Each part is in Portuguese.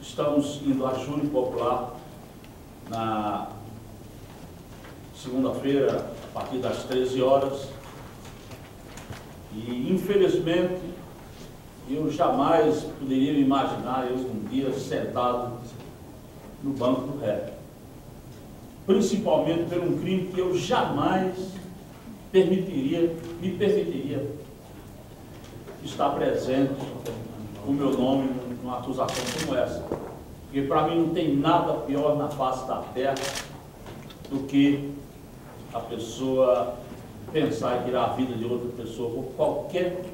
Estamos indo a Júri Popular na segunda-feira, a partir das 13 horas. E, infelizmente, eu jamais poderia imaginar eu um dia sentado no banco do ré. Principalmente por um crime que eu jamais permitiria, me permitiria estar presente o meu nome numa acusação como essa. Porque para mim não tem nada pior na face da terra do que a pessoa pensar em tirar a vida de outra pessoa por qualquer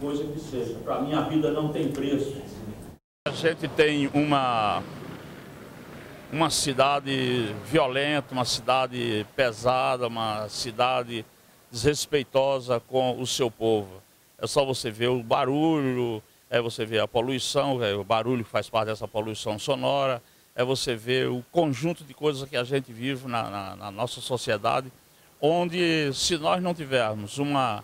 coisa que seja. Para mim a vida não tem preço. A gente tem uma uma cidade violenta, uma cidade pesada, uma cidade desrespeitosa com o seu povo. É só você ver o barulho, é você ver a poluição, é o barulho que faz parte dessa poluição sonora, é você ver o conjunto de coisas que a gente vive na, na, na nossa sociedade, onde se nós não tivermos uma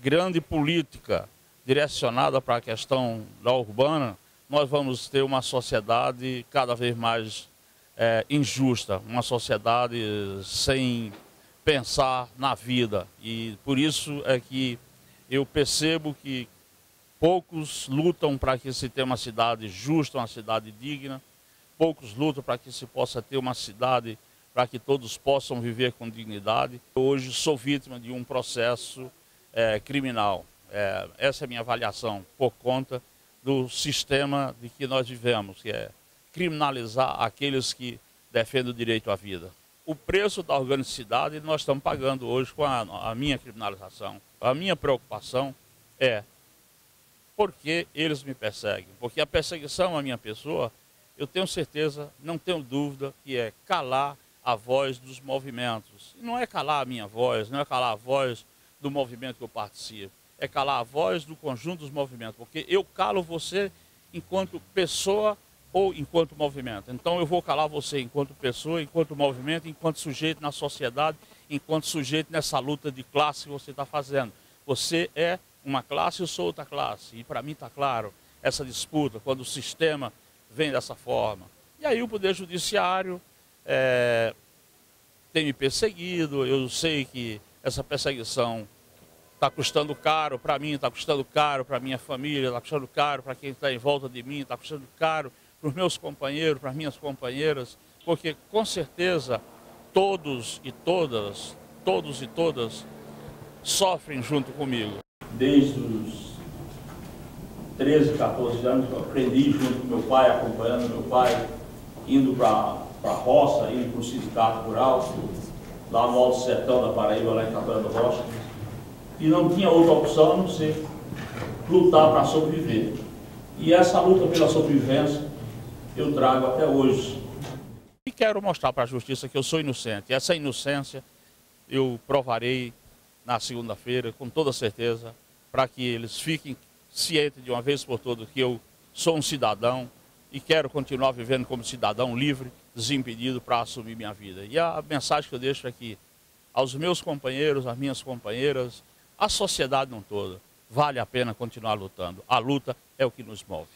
grande política direcionada para a questão da urbana, nós vamos ter uma sociedade cada vez mais é, injusta, uma sociedade sem pensar na vida. E por isso é que eu percebo que poucos lutam para que se tenha uma cidade justa, uma cidade digna, poucos lutam para que se possa ter uma cidade para que todos possam viver com dignidade. Hoje sou vítima de um processo é, criminal. É, essa é a minha avaliação por conta do sistema de que nós vivemos, que é criminalizar aqueles que defendem o direito à vida. O preço da organicidade nós estamos pagando hoje com a, a minha criminalização. A minha preocupação é por que eles me perseguem? Porque a perseguição à minha pessoa, eu tenho certeza, não tenho dúvida, que é calar a voz dos movimentos. E não é calar a minha voz, não é calar a voz do movimento que eu participo, é calar a voz do conjunto dos movimentos, porque eu calo você enquanto pessoa ou enquanto movimento. Então eu vou calar você enquanto pessoa, enquanto movimento, enquanto sujeito na sociedade, enquanto sujeito nessa luta de classe que você está fazendo. Você é uma classe, eu sou outra classe. E para mim está claro essa disputa, quando o sistema vem dessa forma. E aí o Poder Judiciário é, tem me perseguido, eu sei que essa perseguição está custando caro para mim, está custando caro para minha família, está custando caro para quem está em volta de mim, está custando caro para os meus companheiros, para as minhas companheiras, porque com certeza todos e todas, todos e todas sofrem junto comigo. Desde os 13, 14 anos eu aprendi junto com meu pai, acompanhando meu pai, indo para a roça, indo para o sindicato rural, lá no Alto Sertão da Paraíba, lá em Cabanha do Rocha, e não tinha outra opção a não ser lutar para sobreviver. E essa luta pela sobrevivência eu trago até hoje. E quero mostrar para a justiça que eu sou inocente. Essa inocência eu provarei na segunda-feira, com toda certeza, para que eles fiquem cientes de uma vez por todas que eu sou um cidadão e quero continuar vivendo como cidadão livre, desimpedido para assumir minha vida. E a mensagem que eu deixo aqui aos meus companheiros, às minhas companheiras, à sociedade não toda, vale a pena continuar lutando. A luta é o que nos move.